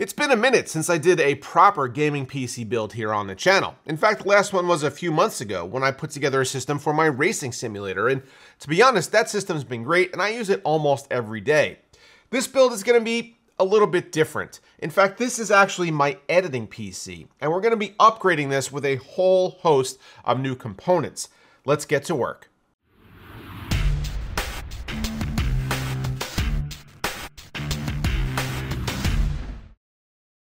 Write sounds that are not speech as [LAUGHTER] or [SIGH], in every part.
It's been a minute since I did a proper gaming PC build here on the channel. In fact, the last one was a few months ago when I put together a system for my racing simulator, and to be honest, that system's been great and I use it almost every day. This build is going to be a little bit different. In fact, this is actually my editing PC, and we're going to be upgrading this with a whole host of new components. Let's get to work.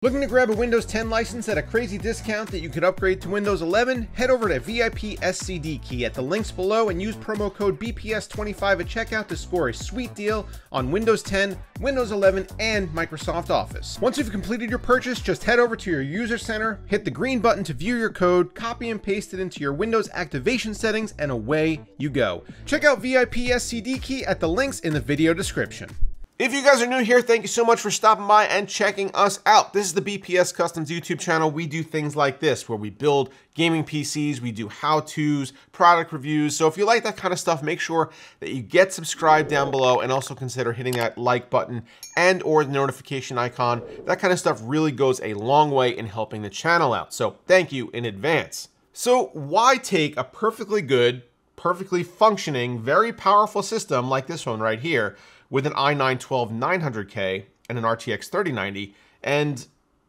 Looking to grab a Windows 10 license at a crazy discount that you could upgrade to Windows 11? Head over to VIP SCD Key at the links below and use promo code BPS25 at checkout to score a sweet deal on Windows 10, Windows 11, and Microsoft Office. Once you've completed your purchase, just head over to your user center, hit the green button to view your code, copy and paste it into your Windows activation settings, and away you go. Check out VIP SCD Key at the links in the video description. If you guys are new here, thank you so much for stopping by and checking us out. This is the BPS Customs YouTube channel. We do things like this, where we build gaming PCs, we do how-tos, product reviews. So if you like that kind of stuff, make sure that you get subscribed down below and also consider hitting that like button and or the notification icon. That kind of stuff really goes a long way in helping the channel out. So thank you in advance. So why take a perfectly good, perfectly functioning, very powerful system like this one right here, with an i9 12900K and an RTX 3090 and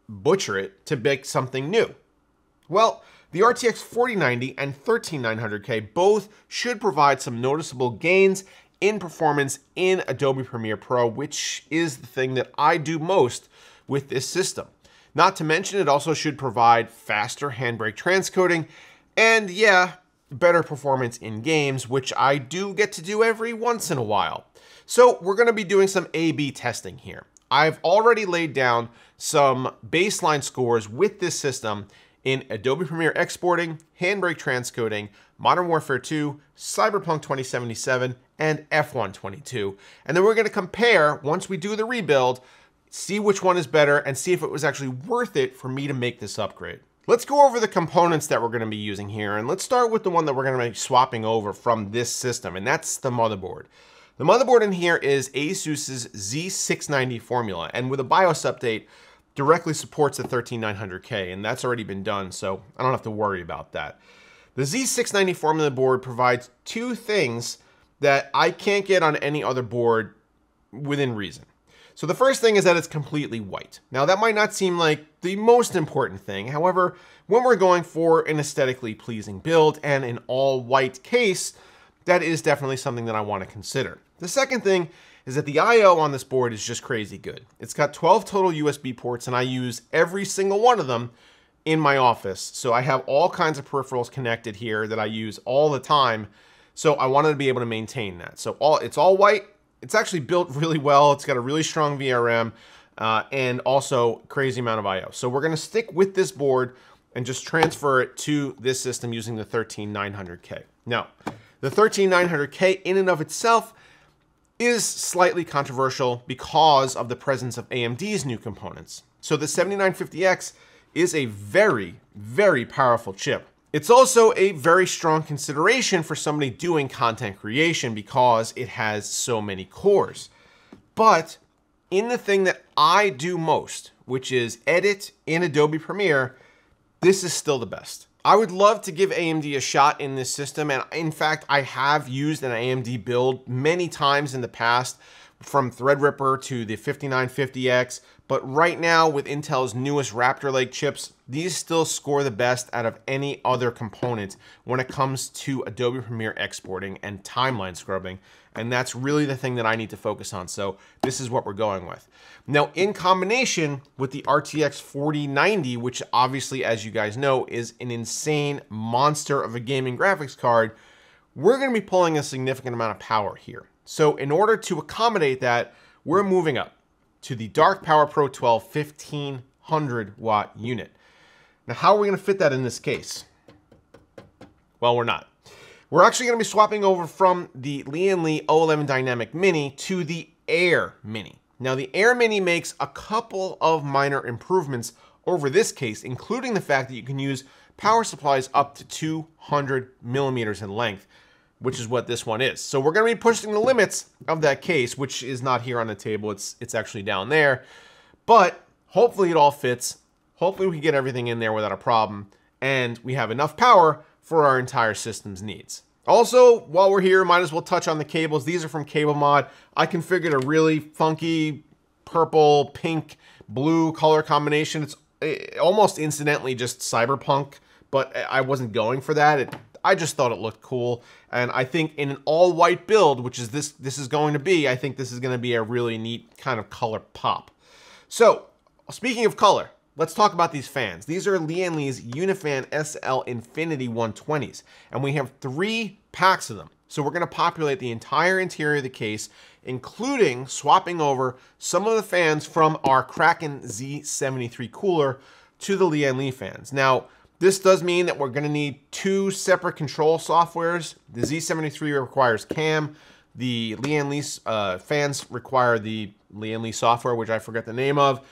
butcher it to make something new? Well, the RTX 4090 and 13900K both should provide some noticeable gains in performance in Adobe Premiere Pro, which is the thing that I do most with this system. Not to mention, it also should provide faster handbrake transcoding and, yeah, better performance in games, which I do get to do every once in a while. So we're gonna be doing some A-B testing here. I've already laid down some baseline scores with this system in Adobe Premiere exporting, Handbrake transcoding, Modern Warfare 2, Cyberpunk 2077, and F1 22. And then we're gonna compare, once we do the rebuild, see which one is better and see if it was actually worth it for me to make this upgrade. Let's go over the components that we're gonna be using here, and let's start with the one that we're gonna be swapping over from this system, and that's the motherboard. The motherboard in here is ASUS's Z690 formula, and with a BIOS update, directly supports the 13900K, and that's already been done, so I don't have to worry about that. The Z690 formula board provides two things that I can't get on any other board within reason. So the first thing is that it's completely white. Now that might not seem like the most important thing. However, when we're going for an aesthetically pleasing build and an all white case, that is definitely something that I want to consider. The second thing is that the I.O. on this board is just crazy good. It's got 12 total USB ports and I use every single one of them in my office. So I have all kinds of peripherals connected here that I use all the time. So I wanted to be able to maintain that. So all it's all white. It's actually built [LAUGHS] really well. It's got a really strong VRM uh, and also crazy amount of I.O. So we're going to stick with this board and just transfer it to this system using the 13900K. Now, the 13900K in and of itself is slightly controversial because of the presence of AMD's new components. So the 7950X is a very, very powerful chip. It's also a very strong consideration for somebody doing content creation because it has so many cores. But in the thing that I do most, which is edit in Adobe Premiere, this is still the best. I would love to give AMD a shot in this system, and in fact, I have used an AMD build many times in the past, from Threadripper to the 5950X, but right now with Intel's newest Raptor Lake chips, these still score the best out of any other component when it comes to Adobe Premiere exporting and timeline scrubbing, and that's really the thing that I need to focus on, so this is what we're going with. Now, in combination with the RTX 4090, which obviously, as you guys know, is an insane monster of a gaming graphics card, we're gonna be pulling a significant amount of power here. So in order to accommodate that, we're moving up to the Dark Power Pro 12 1500 watt unit. Now, how are we gonna fit that in this case? Well, we're not. We're actually gonna be swapping over from the Lian Li O11 Dynamic Mini to the Air Mini. Now the Air Mini makes a couple of minor improvements over this case, including the fact that you can use power supplies up to 200 millimeters in length, which is what this one is. So we're gonna be pushing the limits of that case, which is not here on the table, it's, it's actually down there. But Hopefully it all fits. Hopefully we can get everything in there without a problem and we have enough power for our entire system's needs. Also, while we're here, might as well touch on the cables. These are from Cable Mod. I configured a really funky purple, pink, blue color combination. It's eh, almost incidentally just cyberpunk, but I wasn't going for that. It, I just thought it looked cool. And I think in an all white build, which is this, this is going to be, I think this is going to be a really neat kind of color pop. So speaking of color, Let's talk about these fans. These are Lian Li's Unifan SL Infinity 120s, and we have three packs of them. So we're gonna populate the entire interior of the case, including swapping over some of the fans from our Kraken Z73 cooler to the Lian Li fans. Now, this does mean that we're gonna need two separate control softwares. The Z73 requires CAM, the Lian Li uh, fans require the Lian Li software, which I forget the name of.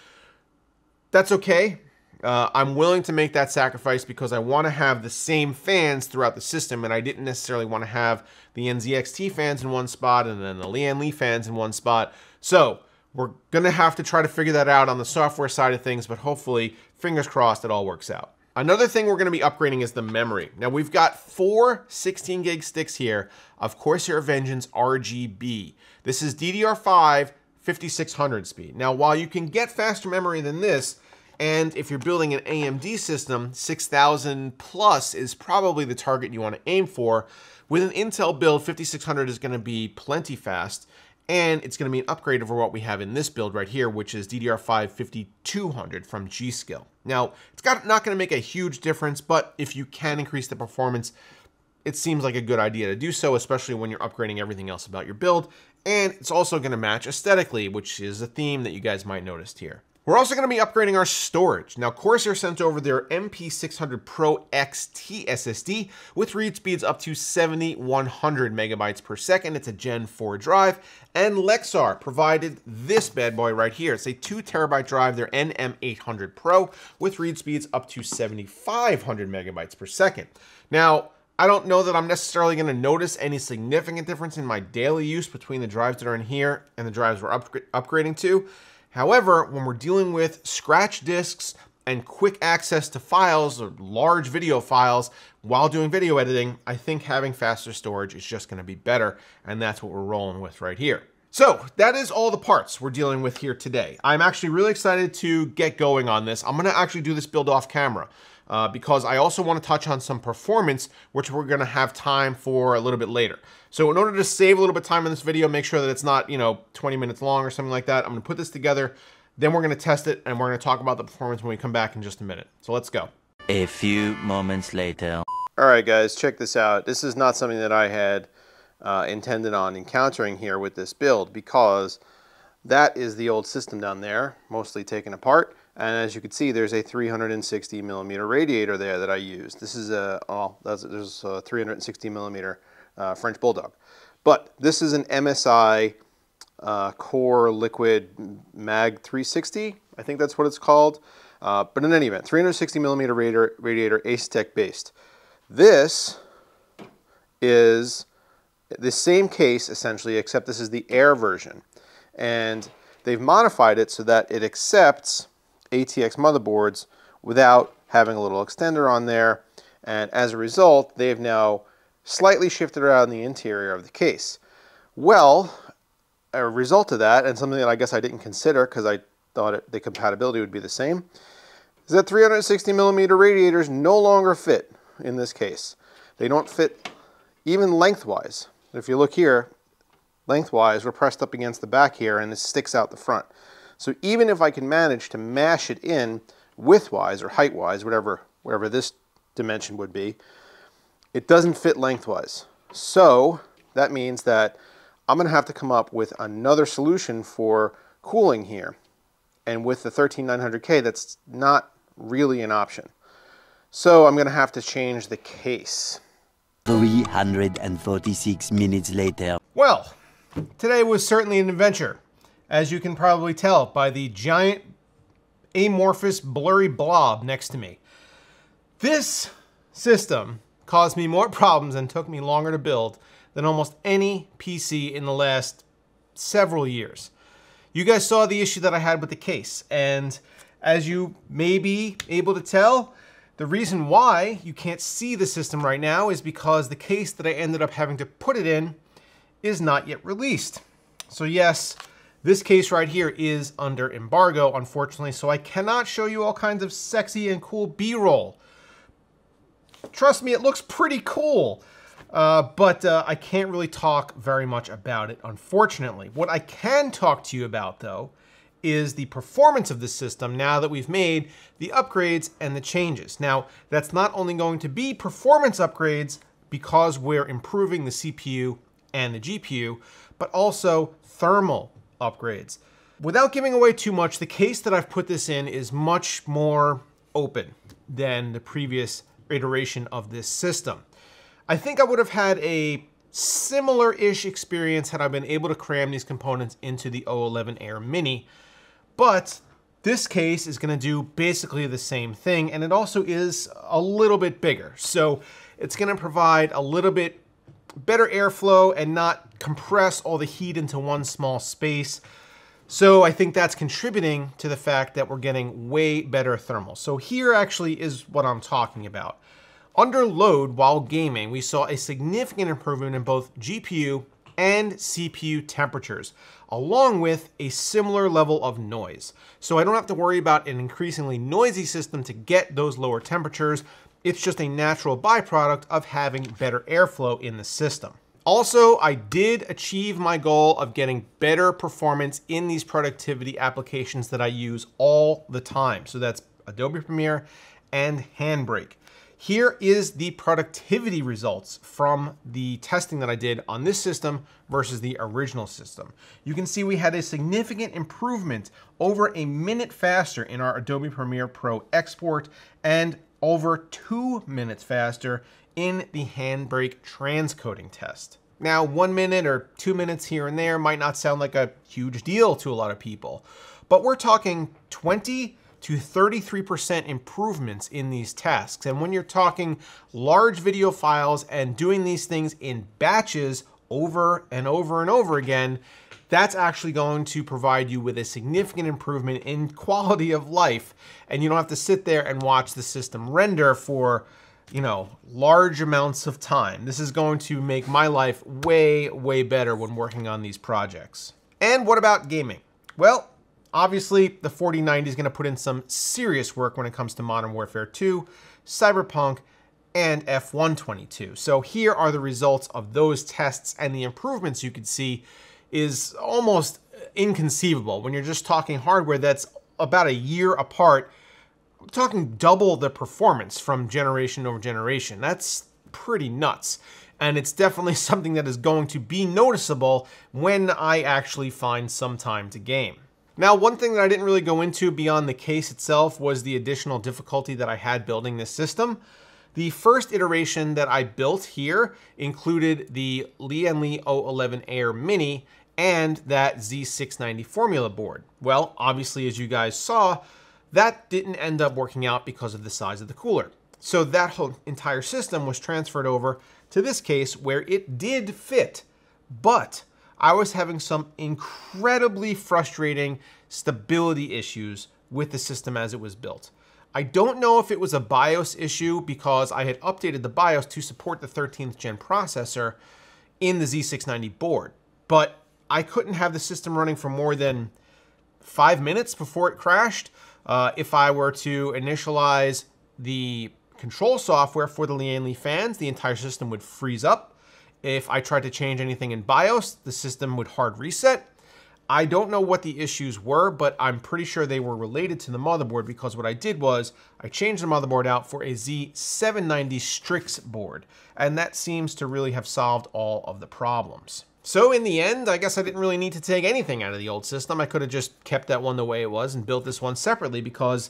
That's okay. Uh, I'm willing to make that sacrifice because I want to have the same fans throughout the system, and I didn't necessarily want to have the NZXT fans in one spot and then the Lian Li fans in one spot. So we're going to have to try to figure that out on the software side of things, but hopefully, fingers crossed, it all works out. Another thing we're going to be upgrading is the memory. Now we've got four 16 gig sticks here of Corsair Vengeance RGB. This is DDR5 5600 speed. Now, while you can get faster memory than this, and if you're building an AMD system, 6000 plus is probably the target you want to aim for. With an Intel build, 5600 is going to be plenty fast, and it's going to be an upgrade over what we have in this build right here, which is DDR5 5200 from G.Skill. Now, it's got, not going to make a huge difference, but if you can increase the performance, it seems like a good idea to do so, especially when you're upgrading everything else about your build. And it's also going to match aesthetically, which is a theme that you guys might notice here. We're also going to be upgrading our storage. Now, Corsair sent over their MP600 Pro XT SSD with read speeds up to 7100 megabytes per second. It's a Gen 4 drive. And Lexar provided this bad boy right here. It's a 2 terabyte drive, their NM800 Pro, with read speeds up to 7500 megabytes per second. Now, I don't know that I'm necessarily going to notice any significant difference in my daily use between the drives that are in here and the drives we're upgrading to. However, when we're dealing with scratch disks and quick access to files or large video files while doing video editing, I think having faster storage is just going to be better, and that's what we're rolling with right here. So that is all the parts we're dealing with here today. I'm actually really excited to get going on this. I'm going to actually do this build off camera uh, because I also want to touch on some performance, which we're going to have time for a little bit later. So in order to save a little bit of time in this video, make sure that it's not, you know, 20 minutes long or something like that, I'm going to put this together, then we're going to test it, and we're going to talk about the performance when we come back in just a minute. So let's go. A few moments later. All right, guys, check this out. This is not something that I had uh, intended on encountering here with this build because that is the old system down there, mostly taken apart. And as you can see, there's a 360 millimeter radiator there that I used. This is a, oh, there's a 360 millimeter uh, French Bulldog. But this is an MSI uh, Core Liquid Mag 360. I think that's what it's called. Uh, but in any event, 360 millimeter radiator, radiator Asetek based. This is the same case essentially, except this is the air version. And they've modified it so that it accepts ATX motherboards without having a little extender on there. And as a result, they've now slightly shifted around the interior of the case. Well, a result of that, and something that I guess I didn't consider because I thought it, the compatibility would be the same, is that 360 millimeter radiators no longer fit in this case. They don't fit even lengthwise. If you look here, lengthwise, we're pressed up against the back here and it sticks out the front. So even if I can manage to mash it in widthwise or heightwise, whatever, whatever this dimension would be, it doesn't fit lengthwise. So that means that I'm going to have to come up with another solution for cooling here. And with the 13900K, that's not really an option. So I'm going to have to change the case. 346 minutes later. Well, today was certainly an adventure as you can probably tell by the giant amorphous blurry blob next to me. This system caused me more [LAUGHS] problems and took me longer to build than almost any PC in the last several years. You guys saw the issue that I had with the case, and As you may be able to tell, the reason why you can't see the system right now is because the case that I ended up having to put it in is not yet released. So yes, this case right here is under embargo, unfortunately, so I cannot show you all kinds of sexy and cool B-roll. Trust me, it looks pretty cool. Uh, but uh, I can't really talk very much about it, unfortunately. What I can talk to you about, though, is the performance of the system now that we've made the upgrades and the changes. Now, that's not only going to be performance upgrades because we're improving the CPU and the GPU, but also thermal upgrades. Without giving away too much, the case that I've put this in is much more open than the previous iteration of this system. I think I would have had a similar-ish experience had I been able to cram these components into the O11 Air Mini, but this case is gonna do basically the same thing, and it also is a little bit bigger. So it's gonna provide a little bit better airflow and not compress all the heat into one small space. So I think that's contributing to the fact that we're getting way better thermal. So here actually is what I'm talking about. Under load while gaming, we saw a significant improvement in both GPU and CPU temperatures, along with a similar level of noise. So I don't have to worry about an increasingly noisy system to get those lower temperatures. It's just a natural byproduct of having better airflow in the system. Also, I did achieve my goal of getting better performance in these productivity applications that I use all the time. So that's Adobe Premiere and Handbrake. Here is the productivity results from the testing that I did on this system versus the original system. You can see we had a significant improvement over a minute faster in our Adobe Premiere Pro export and over two minutes faster in the Handbrake transcoding test. Now, one minute or two minutes here and there might not sound like a huge deal to a lot of people, but we're talking 20 to 33% improvements in these tasks. And when you're talking large video files and doing these things in batches over and over and over again, that's actually going to provide you with a significant improvement in [LAUGHS] quality of life. And you don't have to sit there and watch the system render for, you know, large amounts of time. This is going to make my life way, way better when working on these projects. And what about gaming? Well, Obviously, the 4090 is going to put in some serious work when it comes to Modern Warfare 2, Cyberpunk, and F1 22. So here are the results of those tests and the improvements you could see is almost inconceivable when you're just talking hardware that's about a year apart. I'm talking double the performance from generation over generation. That's pretty nuts. And it's definitely [LAUGHS] something that is going to be noticeable when I actually find some time to game. Now, one thing that I didn't really go into beyond the case itself was the additional difficulty that I had building this system. The first iteration that I built here included the Lian Li O11 Air Mini and that Z690 formula board. Well, obviously, as you guys saw, that didn't end up working out because of the size of the cooler. So that whole entire system was transferred over to this case where it did fit, but I was having some incredibly frustrating stability issues with the system as it was built. I don't know if it was a BIOS issue because I had updated the BIOS to support the 13th gen processor in the Z690 board, but I couldn't have the system running for more than five minutes before it crashed. Uh, if I were to initialize the control software for the Lian Li fans, the entire system would freeze up. If I tried to change anything in BIOS, the system would hard reset. I don't know what the issues were, but I'm pretty sure they were related to the motherboard because what I did was I changed the motherboard out for a Z790 Strix board, and that seems to really have solved all of the problems. So in the end, I guess I didn't really need to take anything out of the old system. I could have just kept that one the way it was and built this one separately because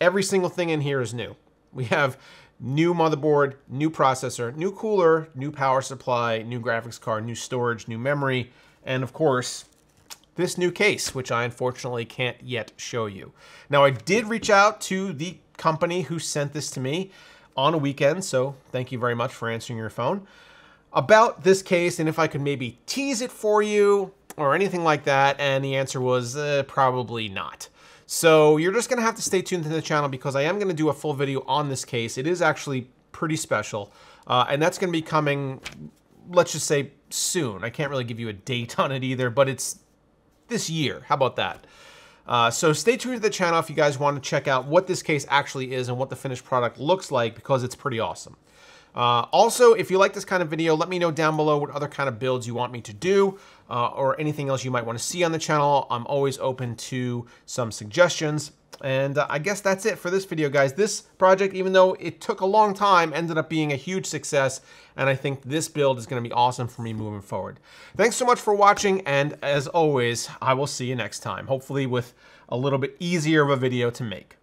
every single thing in here is new. We have new motherboard, new processor, new cooler, new power supply, new graphics card, new storage, new memory, and of course, this new case, which I unfortunately can't yet show you. Now, I did reach out to the company who sent this to me on a weekend, so thank you very much for answering your phone, about this case and if I could maybe tease it for you or anything like that, and the answer was uh, probably not. So you're just gonna have to stay tuned to the channel because I am gonna do a full video on this case. It is actually pretty special. Uh, and that's gonna be coming, let's just say soon. I can't really give you a date on it either, but it's this year. How about that? Uh, so stay tuned to the channel if you guys want to check out what this case actually is and what the finished product looks like because it's pretty awesome. Uh, also, if you like this kind of video, let me know down below what other kind of builds you want me to do uh, or anything else you might want to see on the channel. I'm always open to some suggestions. And uh, I guess that's it for this video, guys. This project, even though it took a long time, ended up being a huge success. And I think this build is going to be awesome for me moving forward. Thanks so much for watching. And as always, I will see you next time, hopefully with a little bit easier of a video to make.